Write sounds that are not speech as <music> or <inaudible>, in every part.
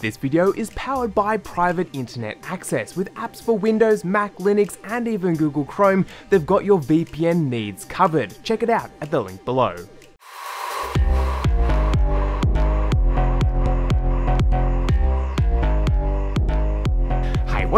This video is powered by Private Internet Access. With apps for Windows, Mac, Linux, and even Google Chrome, they've got your VPN needs covered. Check it out at the link below.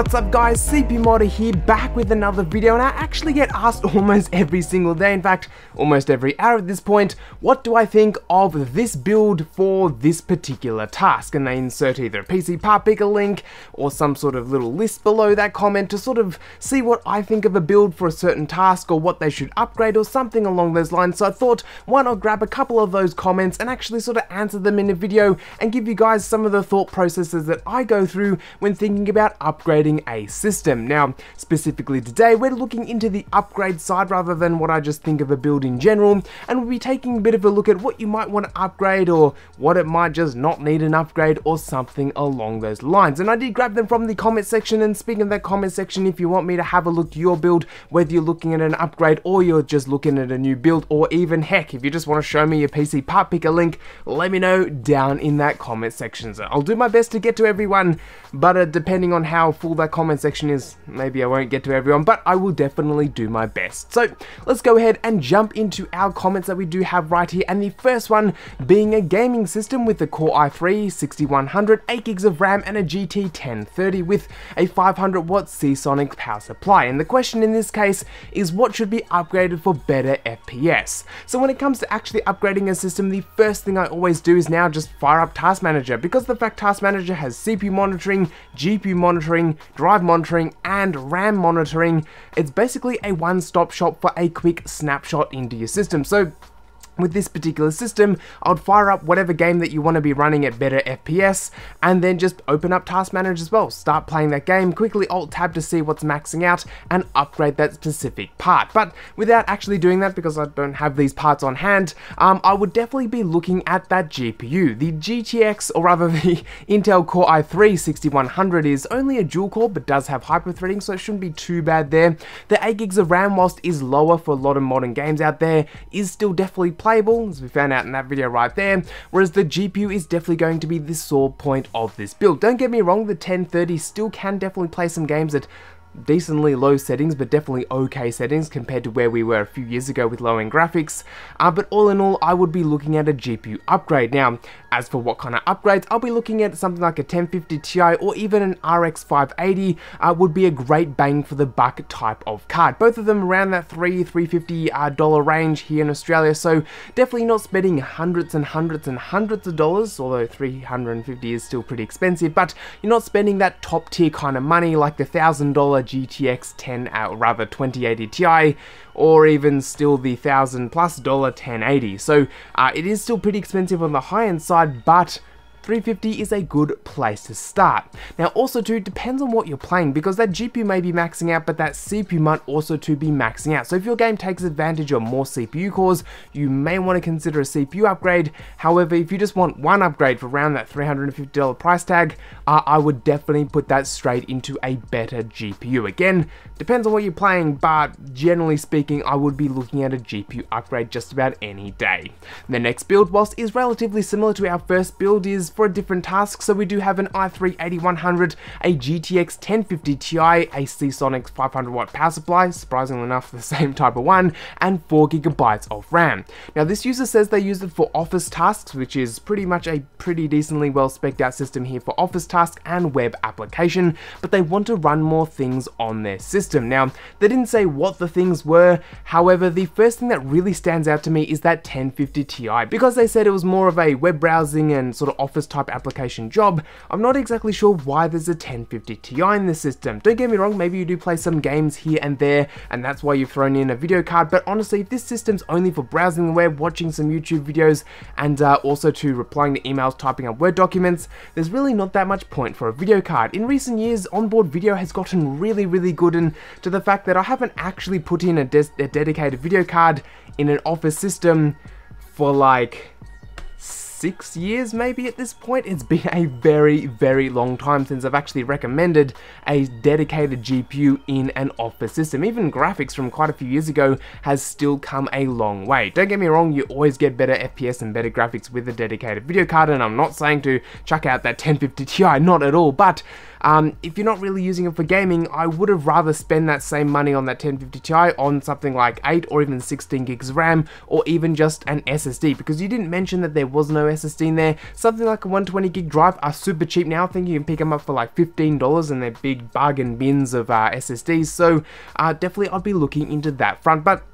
What's up guys, CPU Modder here, back with another video, and I actually get asked <laughs> almost every single day, in fact, almost every hour at this point, what do I think of this build for this particular task, and they insert either a PC part picker link, or some sort of little list below that comment to sort of see what I think of a build for a certain task, or what they should upgrade, or something along those lines, so I thought, why not grab a couple of those comments and actually sort of answer them in a video, and give you guys some of the thought processes that I go through when thinking about upgrading upgrading a system. Now, specifically today, we're looking into the upgrade side rather than what I just think of a build in general, and we'll be taking a bit of a look at what you might want to upgrade or what it might just not need an upgrade or something along those lines. And I did grab them from the comment section, and speaking of that comment section, if you want me to have a look at your build, whether you're looking at an upgrade or you're just looking at a new build, or even heck, if you just want to show me your PC part picker link, let me know down in that comment section. So I'll do my best to get to everyone, but uh, depending on how full that comment section is, maybe I won't get to everyone, but I will definitely do my best. So let's go ahead and jump into our comments that we do have right here, and the first one being a gaming system with the Core i3 6100, 8 gigs of RAM, and a GT 1030 with a 500 watt Seasonic power supply. And the question in this case is what should be upgraded for better FPS? So when it comes to actually upgrading a system, the first thing I always do is now just fire up Task Manager because the fact Task Manager has CPU monitoring, GPU monitoring, drive monitoring, and RAM monitoring. It's basically a one-stop shop for a quick snapshot into your system. So with this particular system, I would fire up whatever game that you want to be running at better FPS, and then just open up Task Manager as well. Start playing that game, quickly Alt-Tab to see what's maxing out, and upgrade that specific part. But without actually doing that, because I don't have these parts on hand, um, I would definitely be looking at that GPU. The GTX, or rather <laughs> the Intel Core i3 6100 is only a dual core, but does have hyper-threading, so it shouldn't be too bad there. The 8 gigs of RAM, whilst is lower for a lot of modern games out there, is still definitely playable playable, as we found out in that video right there, whereas the GPU is definitely going to be the sore point of this build. Don't get me wrong, the 1030 still can definitely play some games at decently low settings, but definitely okay settings compared to where we were a few years ago with low-end graphics. Uh, but all in all, I would be looking at a GPU upgrade. Now, as for what kind of upgrades, I'll be looking at something like a 1050 Ti or even an RX 580 uh, would be a great bang for the buck type of card. Both of them around that 3 350 uh, dollar range here in Australia, so definitely not spending hundreds and hundreds and hundreds of dollars, although 350 is still pretty expensive, but you're not spending that top tier kind of money like the $1,000 GTX 10, uh, rather 2080 Ti, or even still the thousand plus dollar 1080. So uh, it is still pretty expensive on the high end side, but 350 is a good place to start. Now also too, depends on what you're playing because that GPU may be maxing out but that CPU might also to be maxing out. So if your game takes advantage of more CPU cores, you may want to consider a CPU upgrade. However, if you just want one upgrade for around that $350 price tag, uh, I would definitely put that straight into a better GPU. Again, depends on what you're playing, but generally speaking, I would be looking at a GPU upgrade just about any day. The next build, whilst is relatively similar to our first build, is for a different task. So we do have an i3 8100, a GTX 1050 Ti, a Seasonic 500 watt power supply, surprisingly enough the same type of one, and 4 gigabytes of RAM. Now this user says they use it for office tasks, which is pretty much a pretty decently well spec'd out system here for office tasks and web application, but they want to run more things on their system. Now, they didn't say what the things were, however, the first thing that really stands out to me is that 1050 Ti, because they said it was more of a web browsing and sort of office office type application job, I'm not exactly sure why there's a 1050 Ti in the system. Don't get me wrong, maybe you do play some games here and there, and that's why you've thrown in a video card, but honestly, if this system's only for browsing the web, watching some YouTube videos, and uh, also to replying to emails, typing up Word documents, there's really not that much point for a video card. In recent years, onboard video has gotten really, really good, and to the fact that I haven't actually put in a, a dedicated video card in an office system for like six years maybe at this point. It's been a very, very long time since I've actually recommended a dedicated GPU in an office system. Even graphics from quite a few years ago has still come a long way. Don't get me wrong, you always get better FPS and better graphics with a dedicated video card, and I'm not saying to chuck out that 1050 Ti, not at all, but um, if you're not really using it for gaming, I would have rather spend that same money on that 1050 Ti on something like 8 or even 16 gigs RAM, or even just an SSD, because you didn't mention that there was no SSD in there. Something like a 120 gig drive are super cheap now. I think you can pick them up for like $15 and they're big bargain bins of uh, SSDs, so uh, definitely I'd be looking into that front. But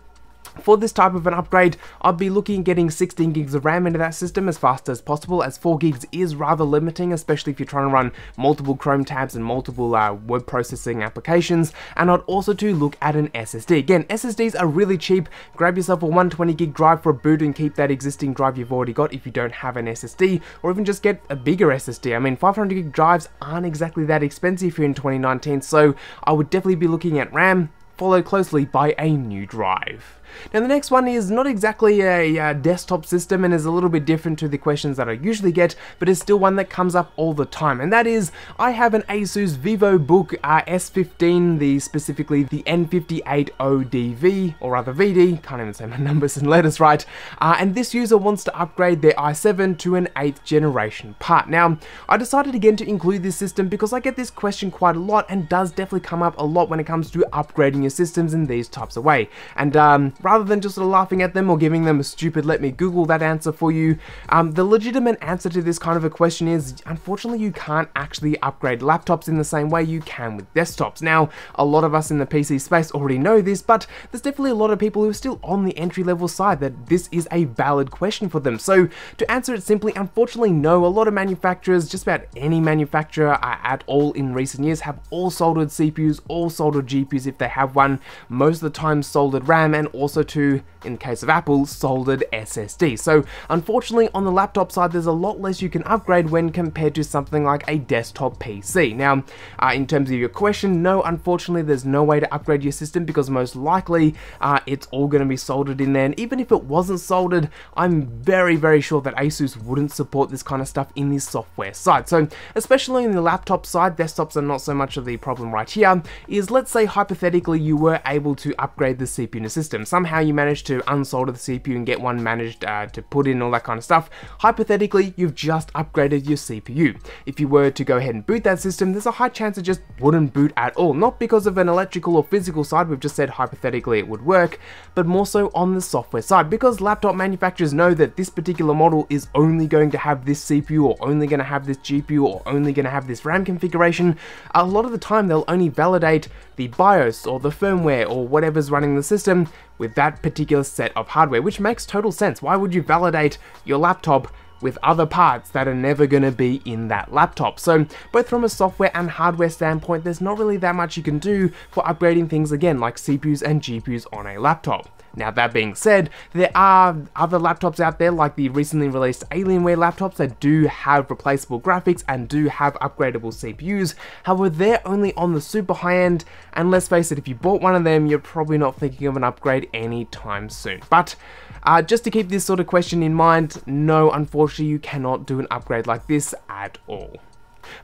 for this type of an upgrade, I'd be looking at getting 16 gigs of RAM into that system as fast as possible, as 4 gigs is rather limiting, especially if you're trying to run multiple Chrome tabs and multiple uh, web processing applications. And I'd also to look at an SSD. Again, SSDs are really cheap. Grab yourself a 120 gig drive for a boot and keep that existing drive you've already got if you don't have an SSD, or even just get a bigger SSD. I mean, 500 gig drives aren't exactly that expensive here in 2019, so I would definitely be looking at RAM, followed closely by a new drive. Now the next one is not exactly a uh, desktop system and is a little bit different to the questions that I usually get, but is still one that comes up all the time, and that is, I have an Asus VivoBook uh, S15, the specifically the N580DV, or rather VD, can't even say my <laughs> numbers and letters right, uh, and this user wants to upgrade their i7 to an 8th generation part. Now, I decided again to include this system because I get this question quite a lot and does definitely come up a lot when it comes to upgrading your systems in these types of way. And um, rather than just sort of laughing at them or giving them a stupid let me Google that answer for you, um, the legitimate answer to this kind of a question is, unfortunately you can't actually upgrade laptops in the same way you can with desktops. Now, a lot of us in the PC space already know this, but there's definitely a lot of people who are still on the entry level side that this is a valid question for them. So to answer it simply, unfortunately no, a lot of manufacturers, just about any manufacturer at all in recent years have all soldered CPUs, all soldered GPUs if they have one, most of the time soldered RAM and also to, in case of Apple, soldered SSD. So unfortunately on the laptop side there's a lot less you can upgrade when compared to something like a desktop PC. Now uh, in terms of your question, no unfortunately there's no way to upgrade your system because most likely uh, it's all going to be soldered in there and even if it wasn't soldered I'm very very sure that Asus wouldn't support this kind of stuff in the software side. So especially in the laptop side, desktops are not so much of the problem right here, is let's say hypothetically you were able to upgrade the CPU in the system somehow you manage unsolder the CPU and get one managed uh, to put in all that kind of stuff, hypothetically, you've just upgraded your CPU. If you were to go ahead and boot that system, there's a high chance it just wouldn't boot at all. Not because of an electrical or physical side, we've just said hypothetically it would work, but more so on the software side, because laptop manufacturers know that this particular model is only going to have this CPU or only going to have this GPU or only going to have this RAM configuration, a lot of the time they'll only validate the BIOS or the firmware or whatever's running the system with that particular set of hardware, which makes total sense. Why would you validate your laptop with other parts that are never going to be in that laptop. So both from a software and hardware standpoint, there's not really that much you can do for upgrading things again like CPUs and GPUs on a laptop. Now that being said, there are other laptops out there like the recently released Alienware laptops that do have replaceable graphics and do have upgradable CPUs. However, they're only on the super high end and let's face it, if you bought one of them, you're probably not thinking of an upgrade anytime soon. But uh, just to keep this sort of question in mind, no, unfortunately you cannot do an upgrade like this at all.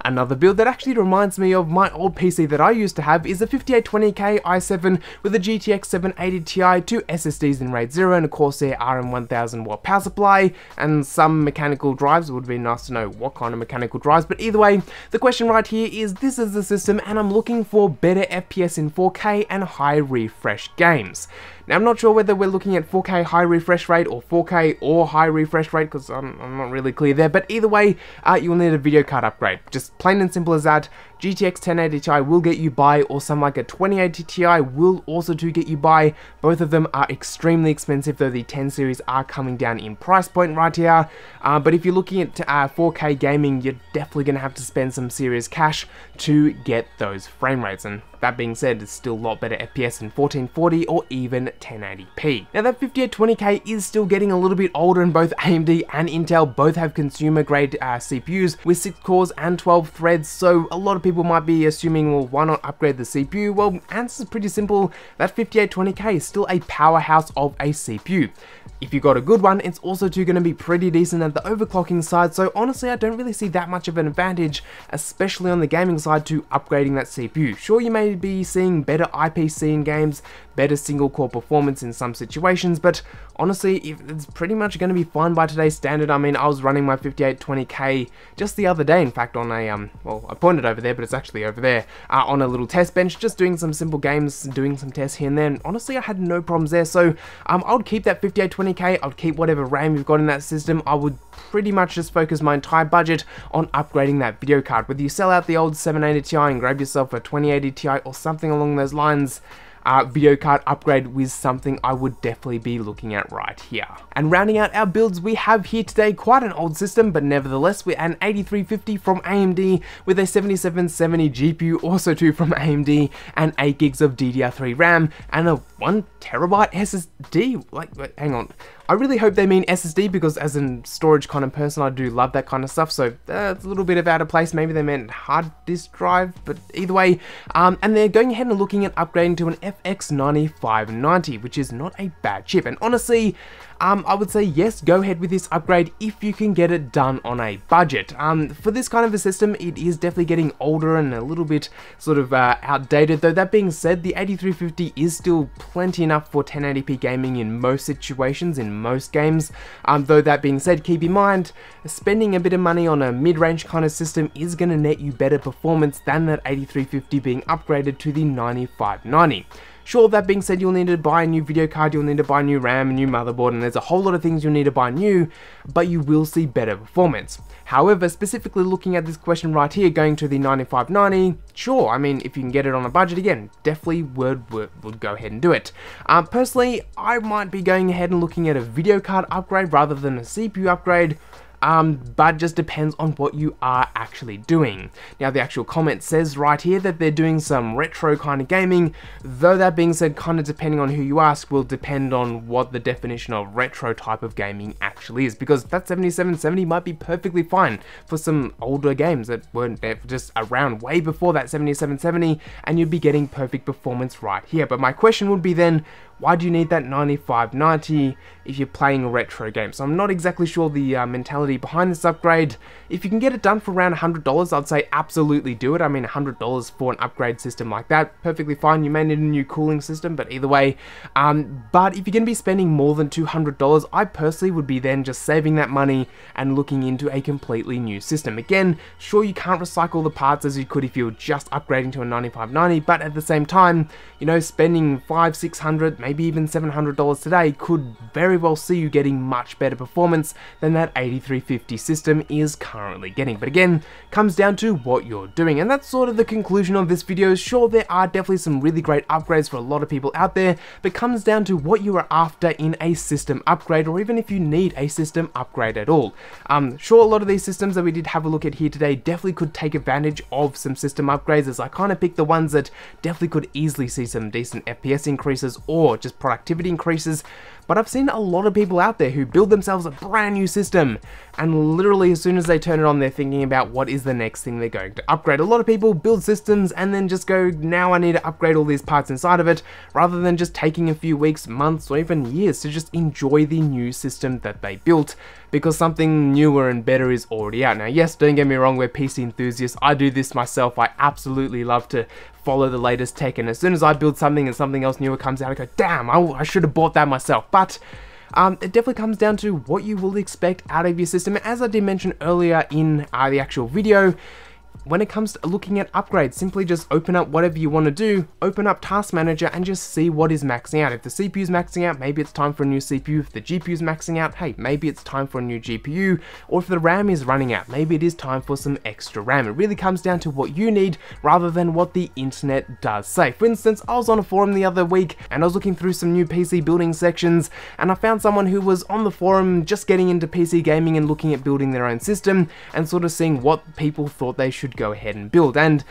Another build that actually reminds me of my old PC that I used to have is a 5820K i7 with a GTX 780 Ti, two SSDs in RAID 0 and a Corsair RM1000 watt power supply, and some mechanical drives. It would be nice to know what kind of mechanical drives, but either way, the question right here is this is the system and I'm looking for better FPS in 4K and high refresh games. Now I'm not sure whether we're looking at 4K high refresh rate or 4K or high refresh rate because I'm, I'm, not really clear there, but either way, uh, you'll need a video card upgrade. Just plain and simple as that. GTX 1080 Ti will get you by, or some like a 2080 Ti will also do get you by. Both of them are extremely expensive, though the 10 series are coming down in price point right here. Uh, but if you're looking at uh, 4K gaming, you're definitely going to have to spend some serious cash to get those frame rates. And that being said, it's still a lot better FPS than 1440 or even 1080p. Now that 5820K is still getting a little bit older and both AMD and Intel both have consumer grade uh, CPUs with 6 cores and 12 threads, so a lot of people might be assuming, well, why not upgrade the CPU? Well, answer is pretty simple, that 5820K is still a powerhouse of a CPU. If you got a good one, it's also too going to be pretty decent at the overclocking side, so honestly I don't really see that much of an advantage, especially on the gaming side to upgrading that CPU. Sure you may be seeing better IPC in games, better single core performance in some situations, but honestly it's pretty much going to be fine by today's standard. I mean I was running my 5820K just the other day in fact on a, um, well I pointed over there but it's actually over there, uh, on a little test bench just doing some simple games, doing some tests here and there, and honestly I had no problems there, so um, I would keep that 5820 20k, I'd keep whatever RAM you've got in that system, I would pretty much just focus my entire budget on upgrading that video card. Whether you sell out the old 780 Ti and grab yourself a 2080 Ti or something along those lines, uh, video card upgrade was something I would definitely be looking at right here. And rounding out our builds, we have here today quite an old system, but nevertheless, we're an 8350 from AMD with a 7770 GPU, also 2 from AMD, and 8 gigs of DDR3 RAM, and a 1 terabyte SSD. Like, hang on. I really hope they mean SSD because as a storage kind of person, I do love that kind of stuff. So it's a little bit of out of place. Maybe they meant hard disk drive, but either way. Um, and they're going ahead and looking at upgrading to an FX 9590, which is not a bad chip. And honestly, um, I would say yes, go ahead with this upgrade if you can get it done on a budget. Um, for this kind of a system, it is definitely getting older and a little bit sort of uh, outdated, though that being said, the 8350 is still plenty enough for 1080p gaming in most situations, in most games. Um, though that being said, keep in mind, spending a bit of money on a mid-range kind of system is going to net you better performance than that 8350 being upgraded to the 9590. Sure, that being said, you'll need to buy a new video card, you'll need to buy a new RAM, a new motherboard, and there's a whole lot of things you'll need to buy new, but you will see better performance. However, specifically looking at this question right here, going to the 9590, sure, I mean, if you can get it on a budget again, definitely would, would, would go ahead and do it. Um, personally, I might be going ahead and looking at a video card upgrade rather than a CPU upgrade, um, but just depends on what you are actually doing. Now the actual comment says right here that they're doing some retro kind of gaming, though that being said, kind of depending on who you ask will depend on what the definition of retro type of gaming actually is, because that 7770 might be perfectly fine for some older games that weren't just around way before that 7770, and you'd be getting perfect performance right here. But my question would be then, why do you need that 9590 if you're playing a retro game? So I'm not exactly sure the uh, mentality behind this upgrade. If you can get it done for around $100, I'd say absolutely do it. I mean, $100 for an upgrade system like that, perfectly fine. You may need a new cooling system, but either way. Um, but if you're going to be spending more than $200, I personally would be then just saving that money and looking into a completely new system. Again, sure you can't recycle the parts as you could if you were just upgrading to a 9590, but at the same time, you know, spending five, 600, maybe maybe even $700 today could very well see you getting much better performance than that 8350 system is currently getting. But again, comes down to what you're doing. And that's sort of the conclusion of this video. Sure, there are definitely some really great upgrades for a lot of people out there, but comes down to what you are after in a system upgrade, or even if you need a system upgrade at all. Um, sure, a lot of these systems that we did have a look at here today definitely could take advantage of some system upgrades, as I kind of picked the ones that definitely could easily see some decent FPS increases, or just productivity increases, but I've seen a lot of people out there who build themselves a brand new system, and literally as soon as they turn it on, they're thinking about what is the next thing they're going to upgrade. A lot of people build systems and then just go, now I need to upgrade all these parts inside of it, rather than just taking a few weeks, months, or even years to just enjoy the new system that they built because something newer and better is already out. Now, yes, don't get me wrong, we're PC enthusiasts. I do this myself. I absolutely love to follow the latest tech, and as soon as I build something and something else newer comes out, I go, damn, I, I should have bought that myself. But um, it definitely comes down to what you will expect out of your system. As I did mention earlier in uh, the actual video, when it comes to looking at upgrades, simply just open up whatever you want to do, open up Task Manager and just see what is maxing out. If the CPU is maxing out, maybe it's time for a new CPU. If the GPU is maxing out, hey, maybe it's time for a new GPU. Or if the RAM is running out, maybe it is time for some extra RAM. It really comes down to what you need rather than what the internet does say. For instance, I was on a forum the other week and I was looking through some new PC building sections and I found someone who was on the forum just getting into PC gaming and looking at building their own system and sort of seeing what people thought they should go ahead and build. And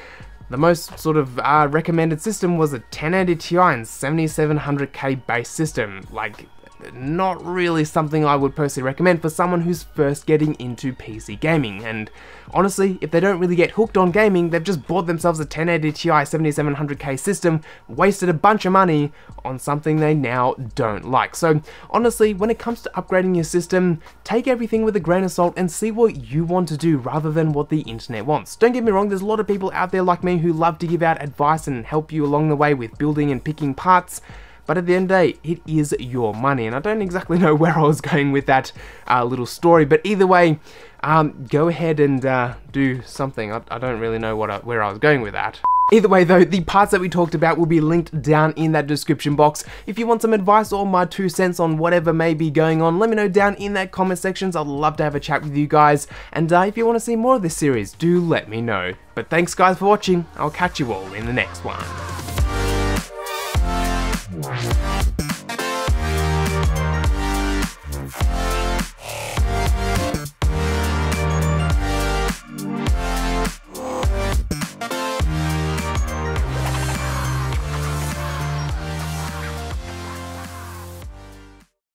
the most sort of uh, recommended system was a 1080 Ti and 7700K base system. Like, not really something I would personally recommend for someone who's first getting into PC gaming. And honestly, if they don't really get hooked on gaming, they've just bought themselves a 1080 Ti 7700K system, wasted a bunch of money on something they now don't like. So honestly, when it comes to upgrading your system, take everything with a grain of salt and see what you want to do rather than what the internet wants. Don't get me wrong, there's a lot of people out there like me who love to give out advice and help you along the way with building and picking parts. But at the end of the day, it is your money. And I don't exactly <laughs> know where I was going with that uh, little story, but either way, um, go ahead and uh, do something. I, I, don't really know what I, where I was going with that. Either way though, the parts that we talked about will be linked down in that description box. If you want some advice or my two cents on whatever may be going on, let me know down in that comment sections. I'd love to have a chat with you guys. And uh, if you want to see more of this series, do let me know. But thanks guys for watching. I'll catch you all in the next one. Wow.